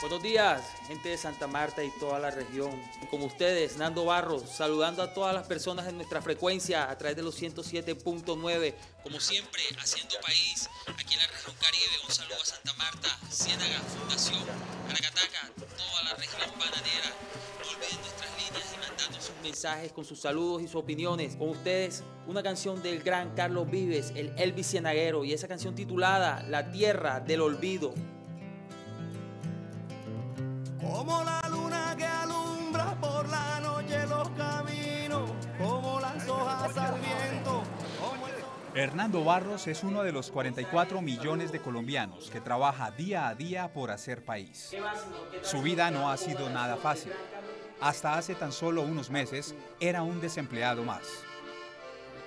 Buenos días, gente de Santa Marta y toda la región. Como ustedes, Nando Barros, saludando a todas las personas en nuestra frecuencia a través de los 107.9. Como siempre, haciendo país aquí en la región Caribe. Un saludo a Santa Marta, Ciénaga, Fundación, mensajes con sus saludos y sus opiniones. Con ustedes, una canción del gran Carlos Vives, el Elvis Cienaguero, y esa canción titulada La Tierra del Olvido. Como la luna que alumbra por la noche los caminos, como las hojas al viento. Hernando Barros es uno de los 44 millones de colombianos que trabaja día a día por hacer país. Su vida no ha sido nada fácil. Hasta hace tan solo unos meses era un desempleado más.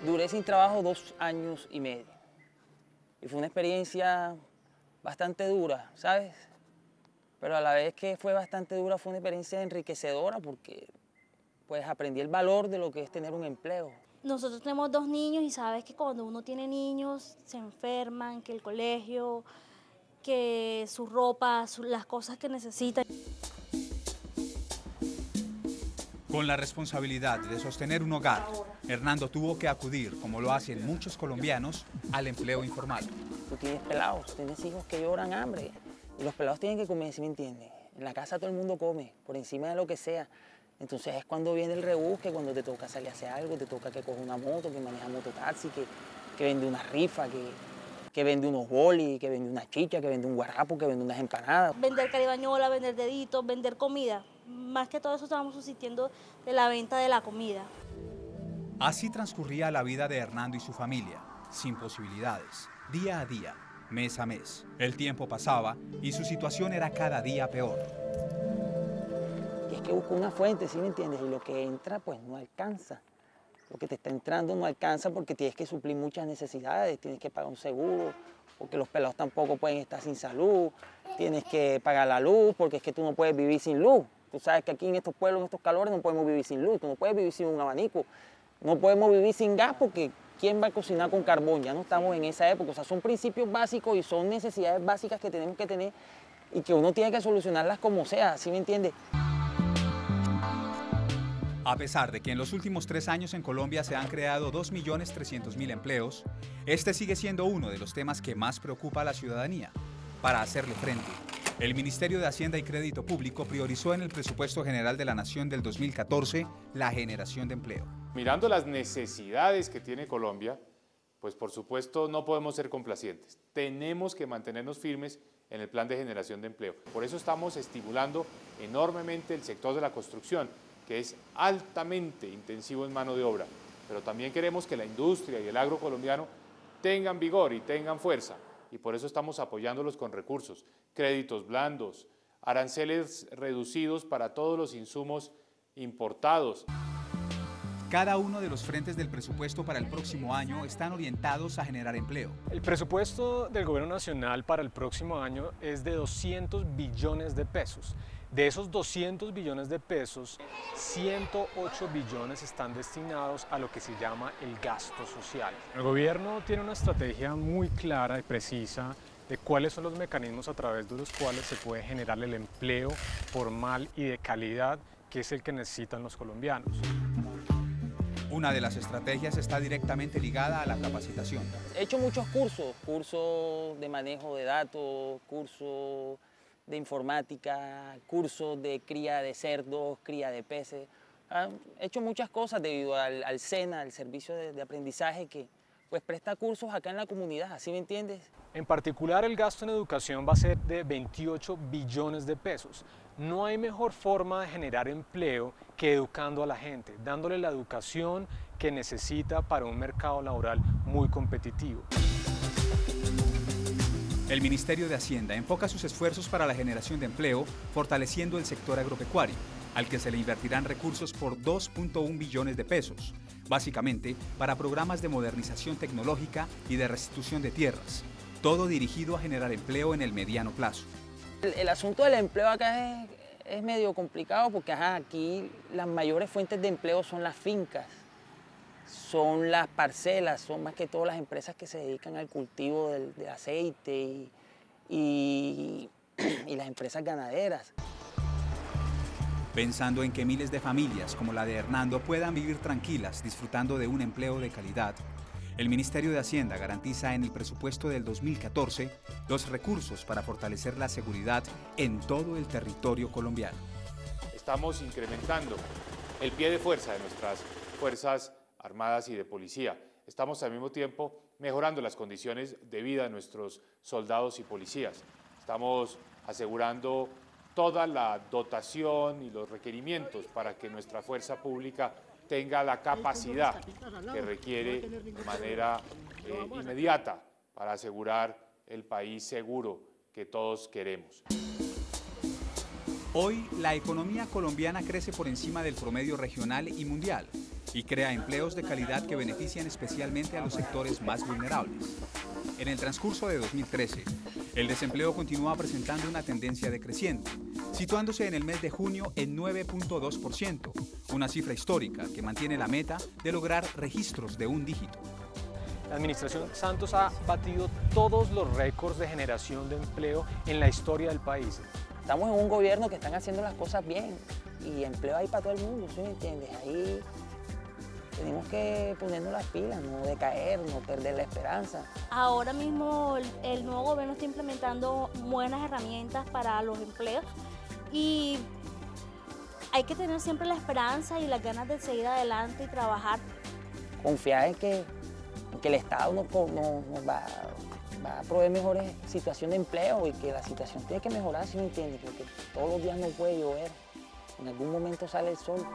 Duré sin trabajo dos años y medio. Y fue una experiencia bastante dura, ¿sabes? Pero a la vez que fue bastante dura, fue una experiencia enriquecedora porque pues aprendí el valor de lo que es tener un empleo. Nosotros tenemos dos niños y sabes que cuando uno tiene niños se enferman, que el colegio, que su ropa, su- las cosas que necesitan. Con la responsabilidad de sostener un hogar, Hernando tuvo que acudir, como lo hacen muchos colombianos, al empleo informal. Tú tienes pelados, tú tienes hijos que lloran hambre. Y los pelados tienen que comer, ¿sí me entiendes? En la casa todo el mundo come, por encima de lo que sea. Entonces es cuando viene el rebusque, cuando te toca salir a hacer algo, te toca que coge una moto, que maneja mototaxi, que, que vende una rifa, que, que vende unos bolis, que vende una chicha, que vende un guarapo, que vende unas empanadas. Vender caribañola, vender deditos, vender comida. Más que todo eso estábamos subsistiendo de la venta de la comida. Así transcurría la vida de Hernando y su familia, sin posibilidades, día a día, mes a mes. El tiempo pasaba y su situación era cada día peor. Y es que busca una fuente, ¿sí me entiendes? Y lo que entra, pues no alcanza. Lo que te está entrando no alcanza porque tienes que suplir muchas necesidades, tienes que pagar un seguro, porque los pelados tampoco pueden estar sin salud, tienes que pagar la luz, porque es que tú no puedes vivir sin luz. Tú sabes que aquí en estos pueblos, en estos calores, no podemos vivir sin luz, no puedes vivir sin un abanico, no podemos vivir sin gas porque ¿quién va a cocinar con carbón? Ya no estamos en esa época. O sea, son principios básicos y son necesidades básicas que tenemos que tener y que uno tiene que solucionarlas como sea, ¿sí me entiendes? A pesar de que en los últimos tres años en Colombia se han creado 2.300.000 empleos, este sigue siendo uno de los temas que más preocupa a la ciudadanía. Para hacerle frente, el Ministerio de Hacienda y Crédito Público priorizó en el Presupuesto General de la Nación del 2014 la generación de empleo. Mirando las necesidades que tiene Colombia, pues por supuesto no podemos ser complacientes. Tenemos que mantenernos firmes en el plan de generación de empleo. Por eso estamos estimulando enormemente el sector de la construcción, que es altamente intensivo en mano de obra. Pero también queremos que la industria y el agro colombiano tengan vigor y tengan fuerza. Y por eso estamos apoyándolos con recursos, créditos blandos, aranceles reducidos para todos los insumos importados. Cada uno de los frentes del presupuesto para el próximo año están orientados a generar empleo. El presupuesto del Gobierno Nacional para el próximo año es de 200 billones de pesos. De esos 200 billones de pesos, 108 billones están destinados a lo que se llama el gasto social. El gobierno tiene una estrategia muy clara y precisa de cuáles son los mecanismos a través de los cuales se puede generar el empleo formal y de calidad que es el que necesitan los colombianos. Una de las estrategias está directamente ligada a la capacitación. He hecho muchos cursos, cursos de manejo de datos, cursos de informática, cursos de cría de cerdos, cría de peces. He hecho muchas cosas debido al, al SENA, al servicio de, de aprendizaje que pues presta cursos acá en la comunidad, ¿así me entiendes? En particular, el gasto en educación va a ser de 28 billones de pesos. No hay mejor forma de generar empleo que educando a la gente, dándole la educación que necesita para un mercado laboral muy competitivo. El Ministerio de Hacienda enfoca sus esfuerzos para la generación de empleo fortaleciendo el sector agropecuario, al que se le invertirán recursos por 2.1 billones de pesos, básicamente para programas de modernización tecnológica y de restitución de tierras, todo dirigido a generar empleo en el mediano plazo. El, asunto del empleo acá es, medio complicado porque aquí las mayores fuentes de empleo son las fincas, son las parcelas, son más que todo las empresas que se dedican al cultivo del, del aceite y, y- y las empresas ganaderas. Pensando en que miles de familias como la de Hernando puedan vivir tranquilas disfrutando de un empleo de calidad, el Ministerio de Hacienda garantiza en el presupuesto del 2014 los recursos para fortalecer la seguridad en todo el territorio colombiano. Estamos incrementando el pie de fuerza de nuestras Fuerzas Armadas y de Policía. Estamos al mismo tiempo mejorando las condiciones de vida de nuestros soldados y policías. Estamos asegurando toda la dotación y los requerimientos para que nuestra fuerza pública tenga la capacidad que requiere de manera eh, inmediata para asegurar el país seguro que todos queremos. Hoy la economía colombiana crece por encima del promedio regional y mundial y crea empleos de calidad que benefician especialmente a los sectores más vulnerables. En el transcurso de 2013, el desempleo continúa presentando una tendencia decreciente, situándose en el mes de junio en 9.2%, una cifra histórica que mantiene la meta de lograr registros de un dígito. La administración Santos ha batido todos los récords de generación de empleo en la historia del país. Estamos en un gobierno que están haciendo las cosas bien y empleo hay para todo el mundo, ¿sí me entiendes? Ahí tenemos que ponernos las pilas, no decaer, no perder la esperanza. Ahora mismo el, nuevo gobierno está implementando buenas herramientas para los empleos y hay que tener siempre la esperanza y las ganas de seguir adelante y trabajar. Confiar en que, en que el Estado nos, po- nos- nos va, va a proveer mejores situaciones de empleo y que la situación tiene que mejorar, ¿sí me entiendes? Porque todos los días no puede llover, en algún momento sale el sol.